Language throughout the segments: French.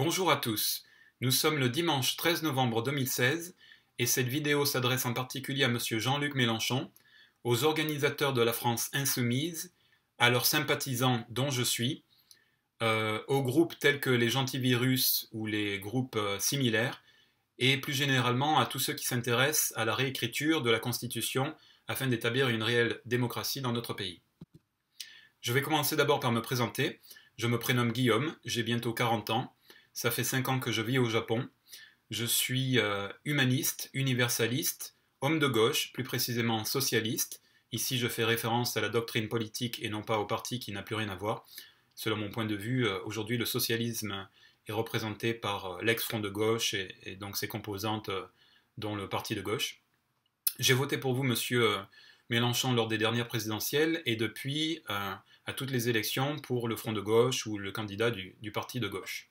Bonjour à tous, nous sommes le dimanche 13 novembre 2016 et cette vidéo s'adresse en particulier à M. Jean-Luc Mélenchon, aux organisateurs de la France insoumise, à leurs sympathisants dont je suis, euh, aux groupes tels que les Gentivirus ou les groupes euh, similaires, et plus généralement à tous ceux qui s'intéressent à la réécriture de la Constitution afin d'établir une réelle démocratie dans notre pays. Je vais commencer d'abord par me présenter. Je me prénomme Guillaume, j'ai bientôt 40 ans, ça fait 5 ans que je vis au Japon. Je suis euh, humaniste, universaliste, homme de gauche, plus précisément socialiste. Ici, je fais référence à la doctrine politique et non pas au parti qui n'a plus rien à voir. Selon mon point de vue, euh, aujourd'hui, le socialisme est représenté par euh, l'ex-front de gauche et, donc ses composantes, dont le parti de gauche. J'ai voté pour vous, monsieur Mélenchon, lors des dernières présidentielles et depuis à toutes les élections pour le front de gauche ou le candidat du parti de gauche.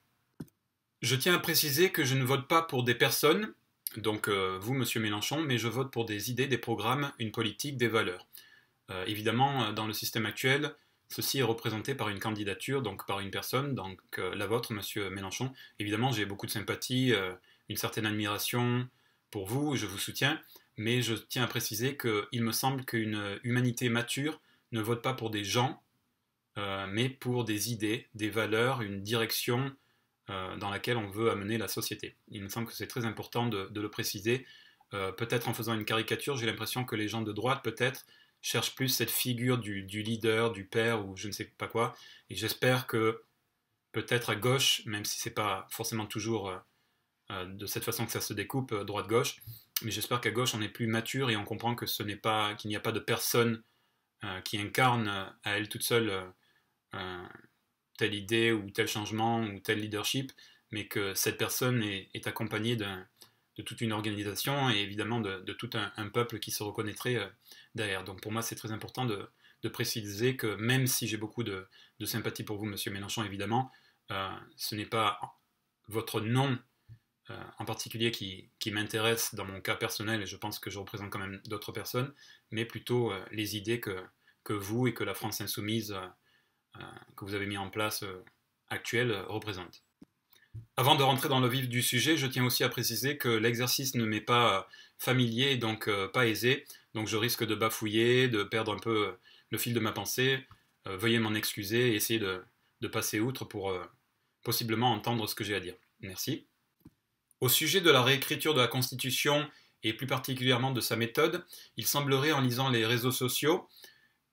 Je tiens à préciser que je ne vote pas pour des personnes, donc euh, vous, monsieur Mélenchon, mais je vote pour des idées, des programmes, une politique, des valeurs. Euh, évidemment, euh, dans le système actuel, ceci est représenté par une candidature, donc par une personne, donc la vôtre, monsieur Mélenchon. Évidemment, j'ai beaucoup de sympathie, une certaine admiration pour vous, je vous soutiens, mais je tiens à préciser qu'il me semble qu'une humanité mature ne vote pas pour des gens, mais pour des idées, des valeurs, une direction, dans laquelle on veut amener la société. Il me semble que c'est très important de, le préciser. Euh, peut-être en faisant une caricature, j'ai l'impression que les gens de droite, peut-être, cherchent plus cette figure du, leader, du père ou je ne sais pas quoi. Et j'espère que peut-être à gauche, même si c'est pas forcément toujours euh, de cette façon que ça se découpe, droite-gauche, mais j'espère qu'à gauche on est plus mature et on comprend que ce n'est pas qu'il n'y a pas de personne qui incarne à elle toute seule telle idée ou tel changement ou tel leadership, mais que cette personne est, accompagnée de toute une organisation et évidemment de, tout un, peuple qui se reconnaîtrait euh, derrière. Donc pour moi, c'est très important de, préciser que même si j'ai beaucoup de, sympathie pour vous, Monsieur Mélenchon, évidemment, euh, ce n'est pas votre nom euh, en particulier qui, m'intéresse dans mon cas personnel, et je pense que je représente quand même d'autres personnes, mais plutôt les idées que, vous et que la France insoumise que vous avez mis en place euh, actuel euh, représente. Avant de rentrer dans le vif du sujet, je tiens aussi à préciser que l'exercice ne m'est pas familier, donc pas aisé, donc je risque de bafouiller, de perdre un peu le fil de ma pensée. veuillez m'en excuser et essayer de, de passer outre pour possiblement entendre ce que j'ai à dire. Merci. Au sujet de la réécriture de la Constitution et plus particulièrement de sa méthode, il semblerait en lisant les réseaux sociaux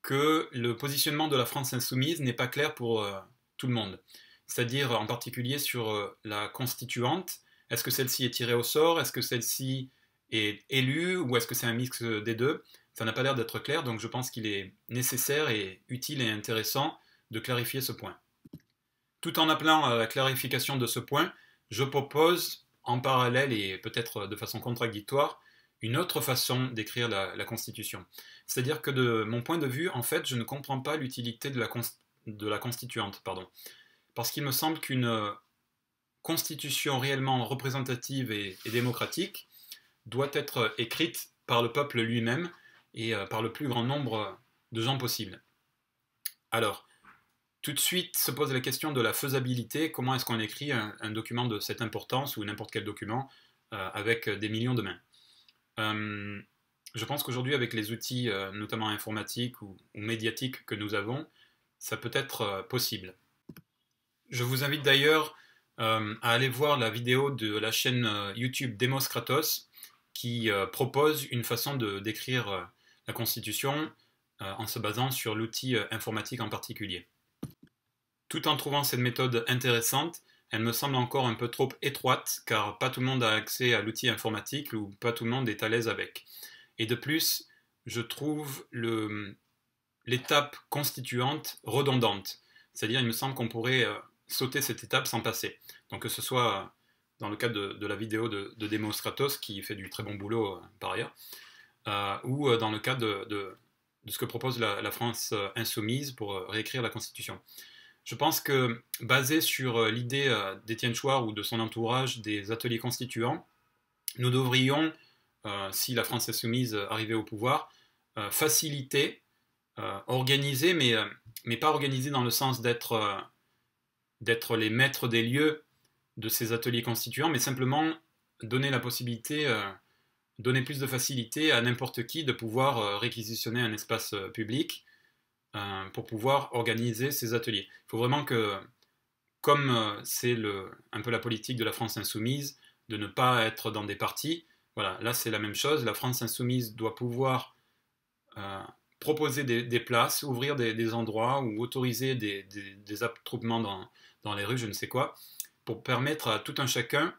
que le positionnement de la France insoumise n'est pas clair pour euh, tout le monde. C'est-à-dire en particulier sur euh, la constituante. Est-ce que celle-ci est tirée au sort? Est-ce que celle-ci est élue? Ou est-ce que c'est un mix des deux? Ça n'a pas l'air d'être clair, donc je pense qu'il est nécessaire et utile et intéressant de clarifier ce point. Tout en appelant à la clarification de ce point, je propose en parallèle et peut-être de façon contradictoire une autre façon d'écrire la, Constitution. C'est-à-dire que de mon point de vue, en fait, je ne comprends pas l'utilité de la, constituante, pardon. Parce qu'il me semble qu'une euh, constitution réellement représentative et, démocratique doit être écrite par le peuple lui-même et euh, par le plus grand nombre de gens possible. Alors, tout de suite se pose la question de la faisabilité. Comment est-ce qu'on écrit un, document de cette importance ou n'importe quel document euh, avec des millions de mains? Euh, je pense qu'aujourd'hui, avec les outils, euh, notamment informatiques ou, médiatiques que nous avons, ça peut être euh, possible. Je vous invite d'ailleurs à aller voir la vidéo de la chaîne YouTube Demos Kratos qui propose une façon de décrire la Constitution en se basant sur l'outil informatique en particulier. Tout en trouvant cette méthode intéressante, elle me semble encore un peu trop étroite car pas tout le monde a accès à l'outil informatique ou pas tout le monde est à l'aise avec. Et de plus, je trouve l'étape constituante redondante. C'est-à-dire, il me semble qu'on pourrait euh, sauter cette étape sans passer. Donc que ce soit euh, dans le cadre de, la vidéo de, de qui fait du très bon boulot euh, par ailleurs, ou dans le cadre de, ce que propose la France insoumise pour réécrire la Constitution. Je pense que, basé sur euh, l'idée euh, d'Étienne Chouard ou de son entourage des ateliers constituants, nous devrions, euh, si la France insoumise arrivait au pouvoir, faciliter, organiser, mais, mais pas organiser dans le sens d'être d'être les maîtres des lieux de ces ateliers constituants, mais simplement donner la possibilité, donner plus de facilité à n'importe qui de pouvoir réquisitionner un espace public pour pouvoir organiser ces ateliers. Il faut vraiment que, comme c'est un peu la politique de la France insoumise, de ne pas être dans des partis, voilà, là c'est la même chose. La France insoumise doit pouvoir euh, proposer des, places, ouvrir des, endroits ou autoriser des, attroupements dans, les rues, je ne sais quoi, pour permettre à tout un chacun,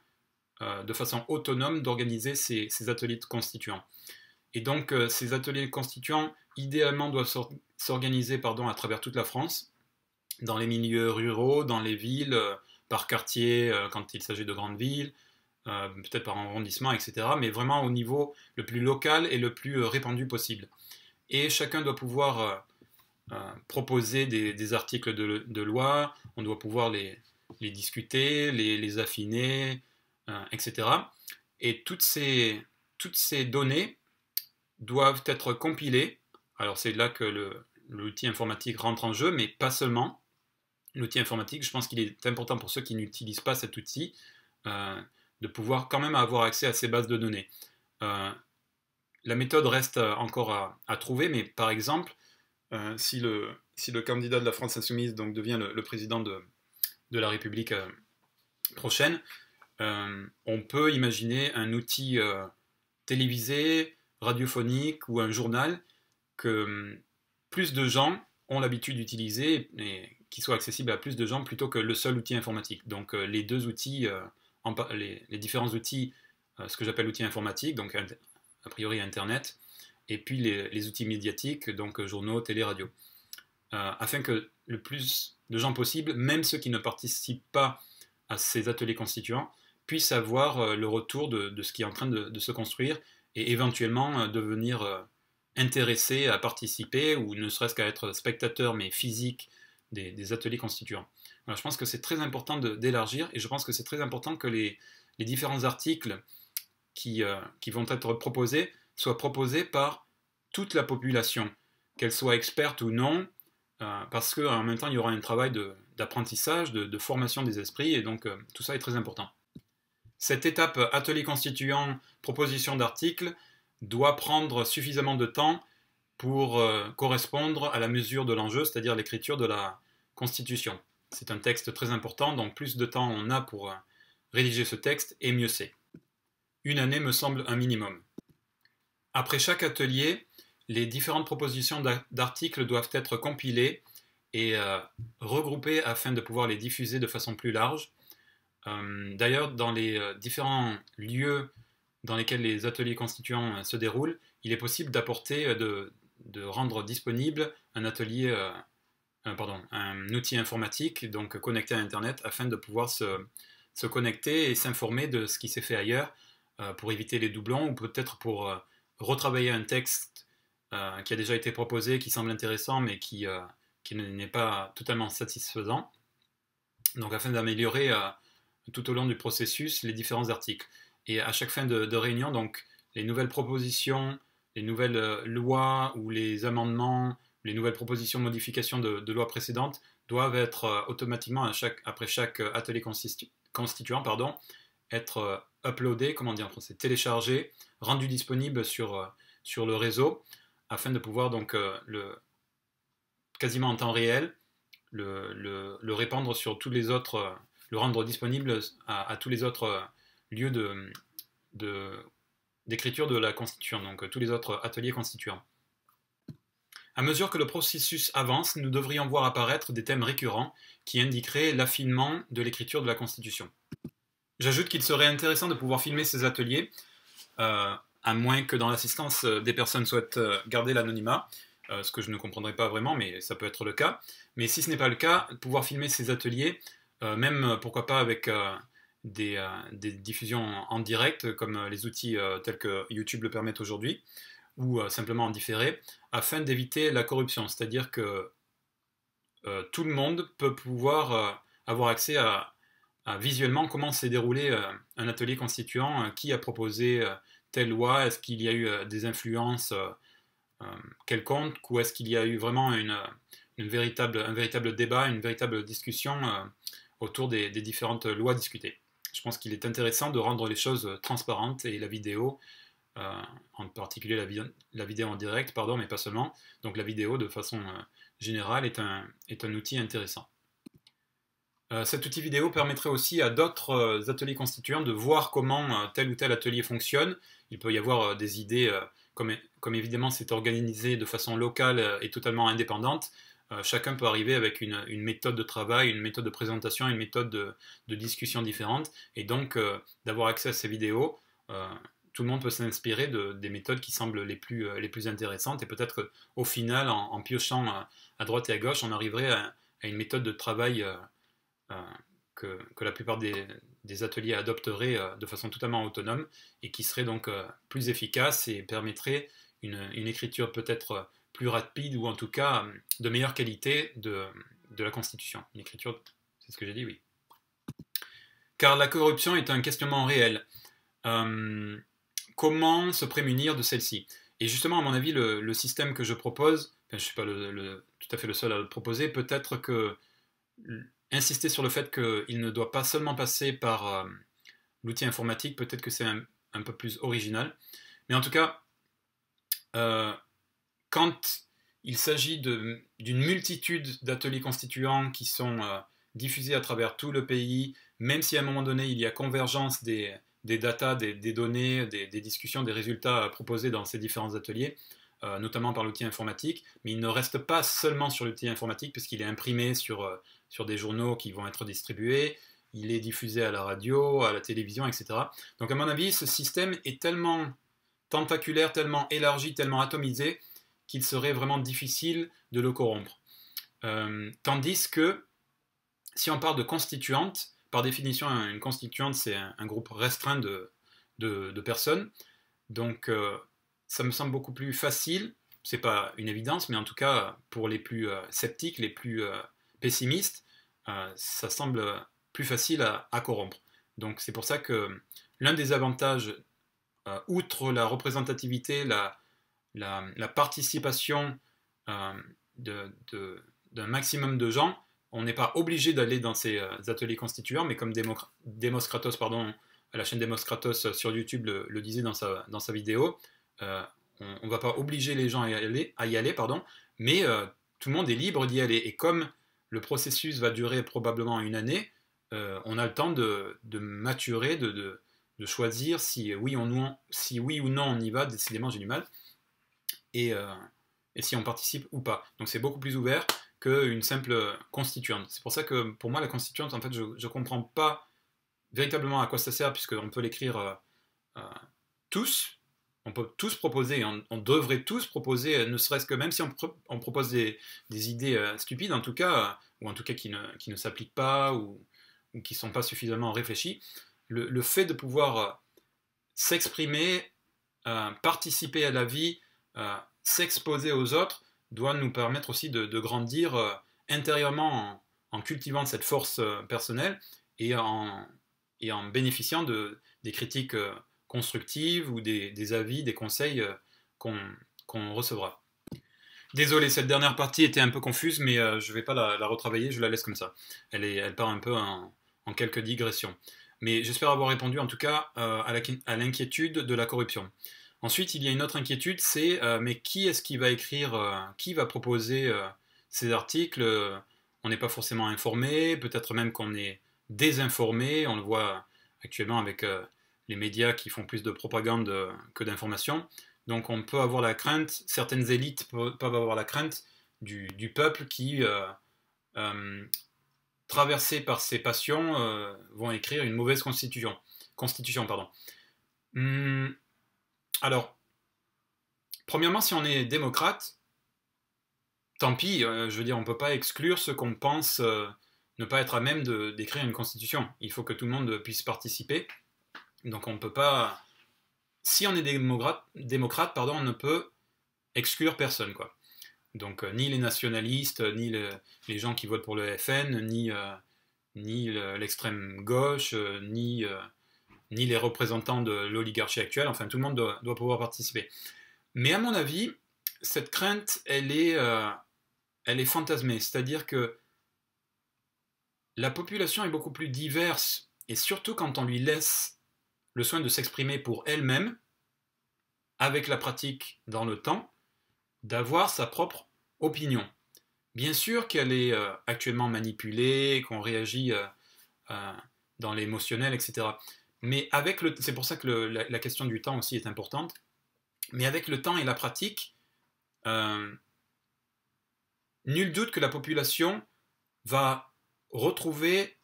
euh, de façon autonome, d'organiser ces, ateliers constituants. Et donc euh, ces ateliers constituants, idéalement, doivent s'organiser à travers toute la France, dans les milieux ruraux, dans les villes, par quartier quand il s'agit de grandes villes, euh, peut-être par arrondissement, etc., mais vraiment au niveau le plus local et le plus euh, répandu possible. Et chacun doit pouvoir euh, proposer des, articles de, loi, on doit pouvoir les, discuter, les, affiner, etc. Et toutes ces données doivent être compilées. Alors c'est là que l'outil informatique rentre en jeu, mais pas seulement. L'outil informatique, je pense qu'il est important pour ceux qui n'utilisent pas cet outil de pouvoir quand même avoir accès à ces bases de données. Euh, la méthode reste encore à, trouver, mais par exemple, euh, si, le, le candidat de la France insoumise donc, devient le, président de, de, la République euh, prochaine, on peut imaginer un outil télévisé, radiophonique ou un journal que hum, plus de gens ont l'habitude d'utiliser et qui soit accessible à plus de gens plutôt que le seul outil informatique. Donc les deux outils les, différents outils, euh, ce que j'appelle outils informatiques, donc a priori Internet, et puis les, outils médiatiques, donc journaux, télé, radio, euh, afin que le plus de gens possible, même ceux qui ne participent pas à ces ateliers constituants, puissent avoir euh, le retour de, ce qui est en train de, se construire et éventuellement devenir intéressés à participer ou ne serait-ce qu'à être spectateurs mais physiques des ateliers constituants je pense que c'est très important d'élargir et je pense que c'est très important que les, différents articles qui, euh, qui, vont être proposés soient proposés par toute la population, qu'elle soit experte ou non, euh, parce qu'en même temps, il y aura un travail d'apprentissage, de, formation des esprits, et donc euh, tout ça est très important. Cette étape atelier constituant, proposition d'articles, doit prendre suffisamment de temps pour correspondre à la mesure de l'enjeu, c'est-à-dire l'écriture de la Constitution. C'est un texte très important, donc plus de temps on a pour euh, rédiger ce texte, et mieux c'est. Une année me semble un minimum. Après chaque atelier, les différentes propositions d'articles doivent être compilées et euh, regroupées afin de pouvoir les diffuser de façon plus large. Euh, d'ailleurs, dans les différents lieux dans lesquels les ateliers constituants se déroulent, il est possible d'apporter, de, rendre disponible un atelier euh, pardon, un outil informatique, donc connecté à Internet, afin de pouvoir se, connecter et s'informer de ce qui s'est fait ailleurs euh, pour éviter les doublons ou peut-être pour euh, retravailler un texte qui a déjà été proposé, qui semble intéressant mais qui, qui n'est pas totalement satisfaisant. Donc afin d'améliorer tout au long du processus les différents articles. Et à chaque fin de, réunion, donc les nouvelles propositions, les nouvelles lois ou les amendements les nouvelles propositions de modification de, lois précédentes doivent être euh, automatiquement, après chaque euh, atelier constituant, pardon, être euh, uploadées, comment dire en français, téléchargées, rendues disponibles sur, sur le réseau, afin de pouvoir donc le, quasiment en temps réel le, le, répandre sur tous les autres, le rendre disponible à, tous les autres lieux de, d'écriture de, la constituante, donc tous les autres ateliers constituants. À mesure que le processus avance, nous devrions voir apparaître des thèmes récurrents qui indiqueraient l'affinement de l'écriture de la Constitution. J'ajoute qu'il serait intéressant de pouvoir filmer ces ateliers, euh, à moins que dans l'assistance euh, des personnes souhaitent euh, garder l'anonymat, ce que je ne comprendrai pas vraiment, mais ça peut être le cas. Mais si ce n'est pas le cas, pouvoir filmer ces ateliers, même pourquoi pas avec des, des, diffusions en direct, comme les outils tels que YouTube le permettent aujourd'hui, ou euh, simplement en différé, afin d'éviter la corruption. C'est-à-dire que euh, tout le monde peut pouvoir euh, avoir accès à, visuellement comment s'est déroulé un atelier constituant, qui a proposé telle loi, est-ce qu'il y a eu des influences quelconques, ou est-ce qu'il y a eu vraiment un véritable débat, une véritable discussion autour des différentes lois discutées. je pense qu'il est intéressant de rendre les choses transparentes et la vidéo, en particulier la, vidéo en direct, pardon, mais pas seulement, donc la vidéo de façon générale est un, est un outil intéressant. cet outil vidéo permettrait aussi à d'autres ateliers constituants de voir comment tel ou tel atelier fonctionne. Il peut y avoir des idées comme, évidemment c'est organisé de façon locale euh, et totalement indépendante, euh, chacun peut arriver avec une, méthode de travail, une méthode de présentation, une méthode de, discussion différente. Et donc, euh, d'avoir accès à ces vidéos, tout le monde peut s'inspirer de, des méthodes qui semblent les plus, intéressantes. Et peut-être qu'au final, en, piochant à, droite et à gauche, on arriverait à, une méthode de travail que, la plupart des, ateliers adopteraient euh, de façon totalement autonome et qui serait donc euh, plus efficace et permettrait une, écriture peut-être euh, plus rapide ou en tout cas de meilleure qualité de, la Constitution. Une écriture, c'est ce que j'ai dit, oui. Car la corruption est un questionnement réel. comment se prémunir de celle-ci? Et justement, à mon avis, le, système que je propose, je ne suis pas tout à fait le seul à le proposer, peut-être que insister sur le fait qu'il ne doit pas seulement passer par euh, l'outil informatique, peut-être que c'est un, peu plus original. Mais en tout cas, euh, quand il s'agit d'une multitude d'ateliers constituants qui sont euh, diffusés à travers tout le pays, même si à un moment donné il y a convergence des, des datas, des, données, des, discussions, des résultats proposés dans ces différents ateliers, notamment par l'outil informatique, mais il ne reste pas seulement sur l'outil informatique puisqu'il est imprimé sur sur des journaux qui vont être distribués, il est diffusé à la radio, à la télévision, etc. Donc à mon avis, ce système est tellement tentaculaire, tellement élargi, tellement atomisé, qu'il serait vraiment difficile de le corrompre. Euh, tandis que, si on parle de constituante, par définition, une constituante, c'est un, groupe restreint de, de, personnes. Donc, euh, ça me semble beaucoup plus facile. C'est pas une évidence, mais en tout cas, pour les plus euh, sceptiques, les plus pessimiste, euh, ça semble plus facile à, corrompre. Donc c'est pour ça que l'un des avantages, outre la représentativité, la, la, participation euh, d'un maximum de gens, on n'est pas obligé d'aller dans ces ateliers constituants, mais comme Demoskratos, pardon, la chaîne Demoskratos sur YouTube le, disait dans sa, dans sa vidéo, on ne va pas obliger les gens à y aller, à y aller pardon, mais tout le monde est libre d'y aller. Et comme le processus va durer probablement une année, euh, on a le temps de, maturer, de, choisir si oui, si oui ou non on y va, décidément j'ai du mal, et, euh, si on participe ou pas. Donc c'est beaucoup plus ouvert qu'une simple constituante. C'est pour ça que pour moi la constituante, en fait, je ne comprends pas véritablement à quoi ça sert, puisqu'on peut l'écrire euh, tous, on peut tous proposer, on, devrait tous proposer, euh, ne serait-ce que même si on, propose des, idées euh, stupides, en tout cas, euh, ou en tout cas qui ne, s'appliquent pas ou, qui ne sont pas suffisamment réfléchies, le, fait de pouvoir s'exprimer, participer à la vie, s'exposer aux autres, doit nous permettre aussi de, grandir intérieurement en, cultivant cette force personnelle et en, en bénéficiant de, des critiques constructives ou des, avis, des conseils euh, qu'on recevra. Désolé, cette dernière partie était un peu confuse, mais euh, je ne vais pas la, retravailler, je la laisse comme ça. Elle, part un peu en, quelques digressions. Mais j'espère avoir répondu en tout cas euh, à l'inquiétude de la corruption. Ensuite, il y a une autre inquiétude, c'est mais qui est-ce qui va écrire, qui va proposer ces articles On n'est pas forcément informé, peut-être même qu'on est désinformé, on le voit actuellement avec les médias qui font plus de propagande euh, que d'information. Donc on peut avoir la crainte, certaines élites peuvent avoir la crainte du, peuple qui, euh, euh, traversé par ses passions, vont écrire une mauvaise constitution. constitution pardon. Hum, alors, premièrement, si on est démocrate, tant pis, je veux dire, on ne peut pas exclure ce qu'on pense ne pas être à même d'écrire une constitution. Il faut que tout le monde puisse participer. Donc on ne peut pas. Si on est démocrate, pardon, on ne peut exclure personne. Quoi. Donc euh, ni les nationalistes, ni les gens qui votent pour le FN, ni, euh, ni l'extrême gauche, euh, ni, ni les représentants de l'oligarchie actuelle, enfin tout le monde doit, pouvoir participer. Mais à mon avis, cette crainte, elle est, elle est fantasmée. C'est-à-dire que la population est beaucoup plus diverse et surtout quand on lui laisse le soin de s'exprimer pour elle-même, avec la pratique dans le temps, d'avoir sa propre opinion. Bien sûr qu'elle est euh, actuellement manipulée, qu'on réagit euh, euh, dans l'émotionnel, etc. Mais avec le, c'est pour ça que la, question du temps aussi est importante. Mais avec le temps et la pratique, nul doute que la population va retrouver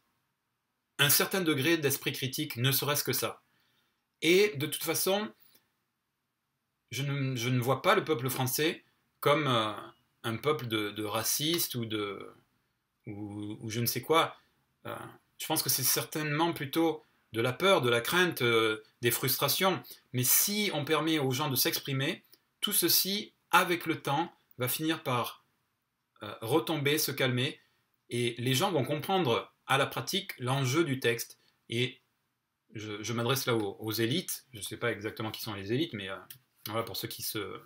un certain degré d'esprit critique, ne serait-ce que ça. Et de toute façon, je ne, vois pas le peuple français comme euh, un peuple de, racistes ou de ou, je ne sais quoi. Euh, je pense que c'est certainement plutôt de la peur, de la crainte, euh, des frustrations. Mais si on permet aux gens de s'exprimer, tout ceci, avec le temps, va finir par retomber, se calmer, et les gens vont comprendre à la pratique l'enjeu du texte. Et je, m'adresse là aux, élites, je ne sais pas exactement qui sont les élites, mais voilà, pour ceux qui se.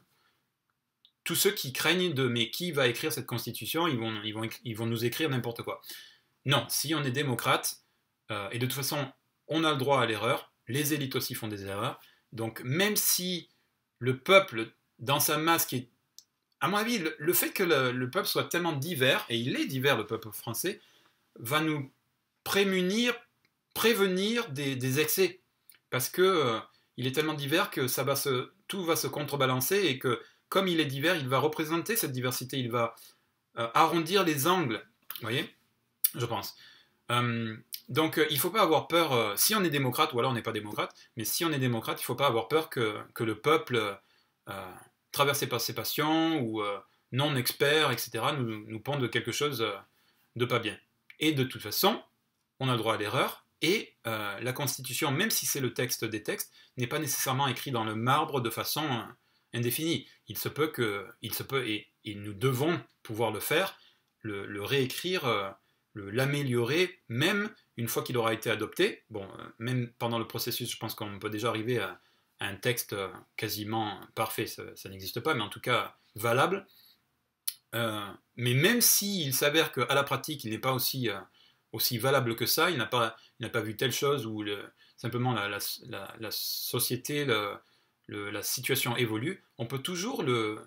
Tous ceux qui craignent de mais qui va écrire cette constitution, ils vont, ils vont, ils vont nous écrire n'importe quoi. Non, si on est démocrate, euh, et de toute façon, on a le droit à l'erreur, les élites aussi font des erreurs, donc même si le peuple, dans sa masse, qui est. À mon avis, le, fait que le, peuple soit tellement divers, et il est divers, le peuple français, va nous prémunir, prévenir des, excès. Parce que. Euh, il est tellement divers que tout va se contrebalancer et que comme il est divers, il va représenter cette diversité, il va euh, arrondir les angles, vous voyez? Je pense. Euh, donc euh, il ne faut pas avoir peur, si on est démocrate, ou alors on n'est pas démocrate, mais si on est démocrate, il ne faut pas avoir peur que, le peuple, traversé par ses passions ou non expert, etc., nous, nous ponde quelque chose de pas bien. Et de toute façon, on a droit à l'erreur, et euh, la Constitution, même si c'est le texte des textes, n'est pas nécessairement écrit dans le marbre de façon euh, indéfinie. Il se peut que, et, nous devons pouvoir le faire, le, réécrire, euh, l'améliorer, même une fois qu'il aura été adopté. Bon, même pendant le processus, je pense qu'on peut déjà arriver à, un texte quasiment parfait, ça, n'existe pas, mais en tout cas valable. mais même s'il s'avère qu'à la pratique, il n'est pas aussi aussi valable que ça, il n'a pas, pas vu telle chose ou simplement la, société, la situation évolue, on peut toujours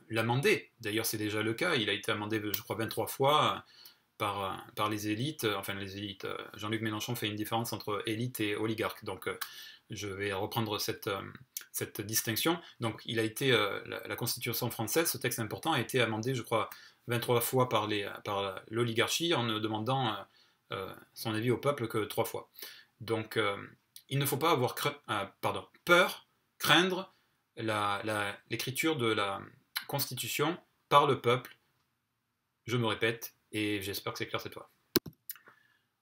l'amender. D'ailleurs, c'est déjà le cas. Il a été amendé, je crois, 23 fois par, par les élites. Enfin, les élites. Jean-Luc Mélenchon fait une différence entre élite et oligarque. Donc, je vais reprendre cette, distinction. Donc, il a été, la, Constitution française, ce texte important, a été amendé, je crois, 23 fois par l'oligarchie par en demandant euh, son avis au peuple que trois fois. Donc euh, il ne faut pas avoir euh, pardon, peur, craindre l'écriture de la Constitution par le peuple. Je me répète, et j'espère que c'est clair cette fois.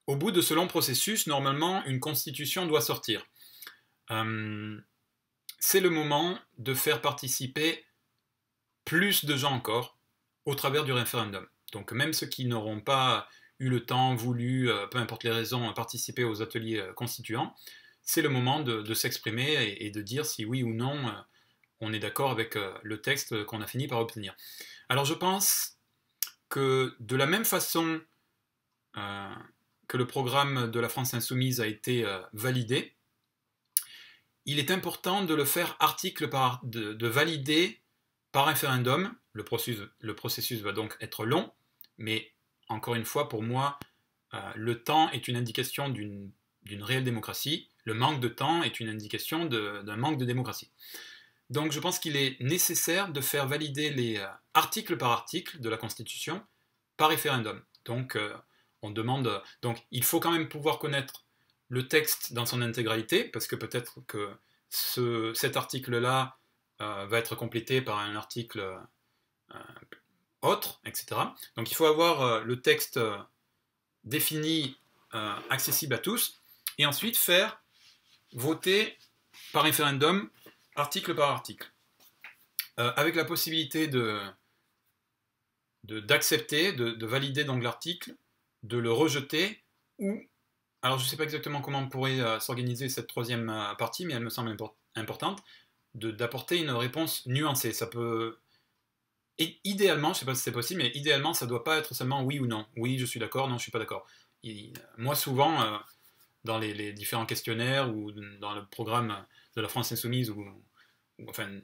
Au bout de ce long processus, normalement, une constitution doit sortir. c'est le moment de faire participer plus de gens encore au travers du référendum. Donc même ceux qui n'auront pas eu le temps, voulu, euh, peu importe les raisons, participer aux ateliers euh, constituants, c'est le moment de, s'exprimer et, de dire si oui ou non euh, on est d'accord avec le texte qu'on a fini par obtenir. Alors je pense que de la même façon que le programme de la France insoumise a été validé, il est important de le faire article par, de, valider par référendum. Le processus, le processus va donc être long, mais encore une fois, pour moi, euh, le temps est une indication d'une réelle démocratie. Le manque de temps est une indication d'un manque de démocratie. Donc je pense qu'il est nécessaire de faire valider les euh, articles par article de la Constitution par référendum. Donc euh, on demande donc il faut quand même pouvoir connaître le texte dans son intégralité parce que peut-être que cet article-là va être complété par un article autres, etc. Donc il faut avoir euh, le texte euh, défini, euh, accessible à tous, et ensuite faire voter par référendum, article par article, avec la possibilité de d'accepter, de, valider donc l'article, de le rejeter, ou, alors je ne sais pas exactement comment pourrait s'organiser cette troisième partie, mais elle me semble importante, d'apporter une réponse nuancée. Ça peut et idéalement, je ne sais pas si c'est possible, mais idéalement, ça ne doit pas être seulement oui ou non. Oui, je suis d'accord, non, je ne suis pas d'accord. Moi, souvent, euh, dans les, différents questionnaires ou dans le programme de la France Insoumise, ou, enfin,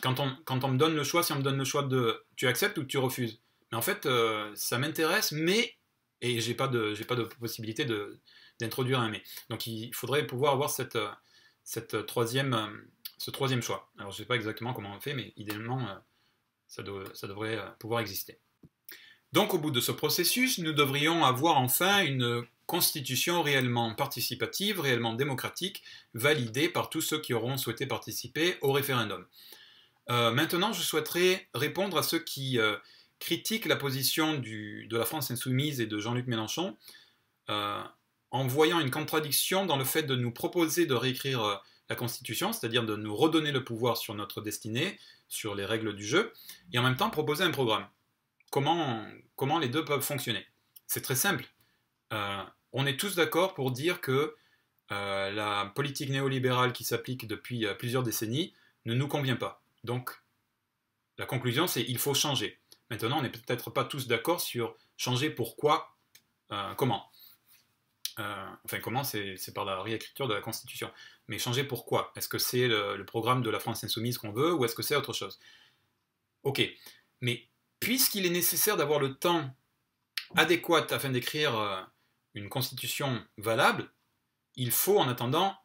quand on, me donne le choix, si on me donne le choix de tu acceptes ou tu refuses. Mais en fait, ça m'intéresse, mais et j'ai pas de j'ai pas de possibilité d'introduire un mais. Donc il faudrait pouvoir avoir cette cette troisième ce troisième choix. Alors je sais pas exactement comment on fait, mais idéalement ça, ça devrait pouvoir exister. Donc au bout de ce processus, nous devrions avoir enfin une constitution réellement participative, réellement démocratique, validée par tous ceux qui auront souhaité participer au référendum. Euh, maintenant, je souhaiterais répondre à ceux qui euh, critiquent la position de la France insoumise et de Jean-Luc Mélenchon euh, en voyant une contradiction dans le fait de nous proposer de réécrire la Constitution, c'est-à-dire de nous redonner le pouvoir sur notre destinée, sur les règles du jeu, et en même temps proposer un programme comment, comment les deux peuvent fonctionner? C'est très simple. Euh, on est tous d'accord pour dire que euh, la politique néolibérale qui s'applique depuis euh, plusieurs décennies ne nous convient pas. Donc, la conclusion, c'est il faut changer. Maintenant, on n'est peut-être pas tous d'accord sur changer pourquoi, comment. enfin, comment, c'est par la réécriture de la Constitution. Mais changer pourquoi? Est-ce que c'est le, le, programme de la France insoumise qu'on veut ou est-ce que c'est autre chose? Ok. Mais puisqu'il est nécessaire d'avoir le temps adéquat afin d'écrire une constitution valable, il faut en attendant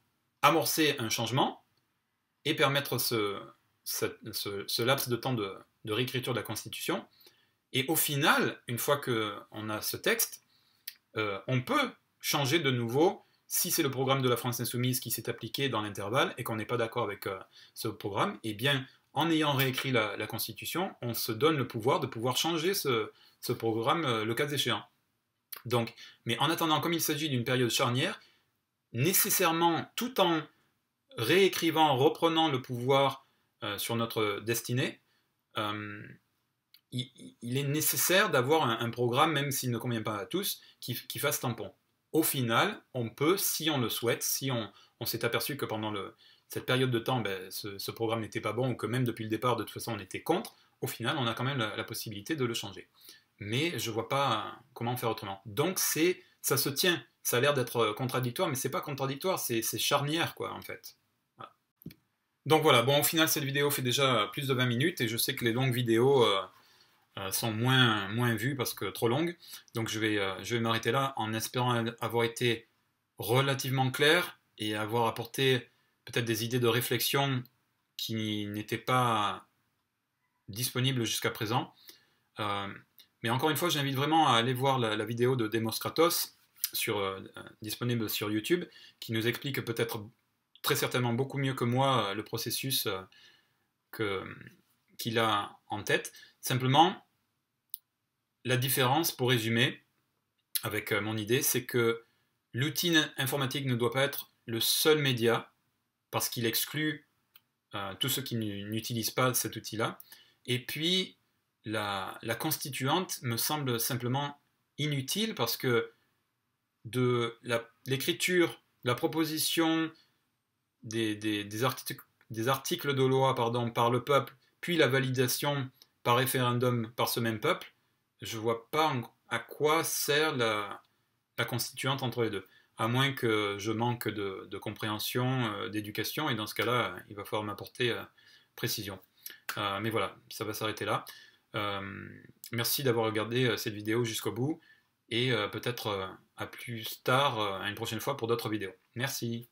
amorcer un changement et permettre ce, laps de temps de, réécriture de la constitution. Et au final, une fois qu'on a ce texte, euh, on peut changer de nouveau si c'est le programme de la France insoumise qui s'est appliqué dans l'intervalle et qu'on n'est pas d'accord avec euh, ce programme, eh bien, en ayant réécrit la, Constitution, on se donne le pouvoir de pouvoir changer ce, programme euh, le cas échéant. Donc, mais en attendant, comme il s'agit d'une période charnière, nécessairement, tout en réécrivant, reprenant le pouvoir euh, sur notre destinée, euh, il, est nécessaire d'avoir un, programme, même s'il ne convient pas à tous, qui, fasse tampon. Au final, on peut, si on le souhaite, si on s'est aperçu que pendant cette période de temps, ben, ce, programme n'était pas bon, ou que même depuis le départ, de toute façon, on était contre, au final, on a quand même la, possibilité de le changer. Mais je vois pas comment faire autrement. Donc, c'est, ça se tient. Ça a l'air d'être contradictoire, mais c'est pas contradictoire, c'est, charnière, quoi, en fait. Donc voilà, bon, au final, cette vidéo fait déjà plus de 20 minutes, et je sais que les longues vidéos euh, euh, sont moins, moins vues parce que trop longues. Donc je vais, euh, vais m'arrêter là en espérant avoir été relativement clair et avoir apporté peut-être des idées de réflexion qui n'étaient pas disponibles jusqu'à présent. Euh, mais encore une fois, j'invite vraiment à aller voir la, vidéo de Demos Kratos sur, euh, disponible sur YouTube, qui nous explique peut-être très certainement beaucoup mieux que moi euh, le processus qu'il a en tête. Simplement, la différence, pour résumer, avec mon idée, c'est que l'outil informatique ne doit pas être le seul média parce qu'il exclut euh, tous ceux qui n'utilisent pas cet outil-là. Et puis, la, constituante me semble simplement inutile parce que de l'écriture, la, proposition des, articles, de loi par le peuple, puis la validation par référendum par ce même peuple, je ne vois pas à quoi sert la, la constituante entre les deux à moins que je manque de, compréhension, euh, d'éducation, et dans ce cas-là, il va falloir m'apporter euh, précision. Euh, mais voilà, ça va s'arrêter là. Merci d'avoir regardé cette vidéo jusqu'au bout, et peut-être à plus tard, à une prochaine fois pour d'autres vidéos. Merci.